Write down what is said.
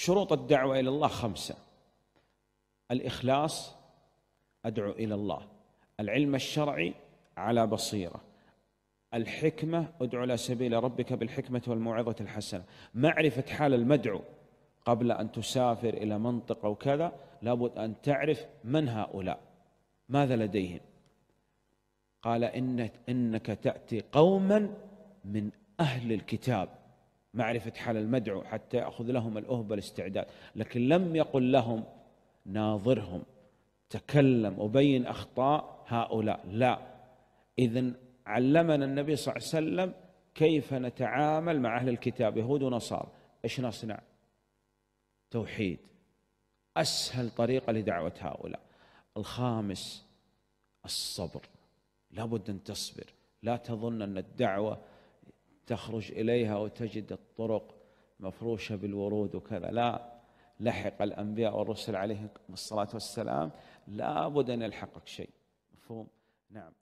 شروط الدعوة إلى الله خمسة. الإخلاص أدعو إلى الله. العلم الشرعي على بصيرة. الحكمة أدعو إلى سبيل ربك بالحكمة والموعظة الحسنة. معرفة حال المدعو قبل أن تسافر إلى منطقة وكذا لابد أن تعرف من هؤلاء. ماذا لديهم؟ قال إن إنك تأتي قوما من أهل الكتاب. معرفة حال المدعو حتى يأخذ لهم الأهبة الاستعداد لكن لم يقل لهم ناظرهم تكلم وبين أخطاء هؤلاء. لا. إذن علمنا النبي صلى الله عليه وسلم كيف نتعامل مع أهل الكتاب يهود ونصارى. إيش نصنع؟ توحيد. أسهل طريقة لدعوة هؤلاء. الخامس الصبر. لابد أن تصبر. لا تظن أن الدعوة تخرج إليها وتجد الطرق مفروشة بالورود وكذا. لا لحق الأنبياء والرسل عليهم الصلاة والسلام لابد أن يلحقك شيء. مفهوم؟ نعم.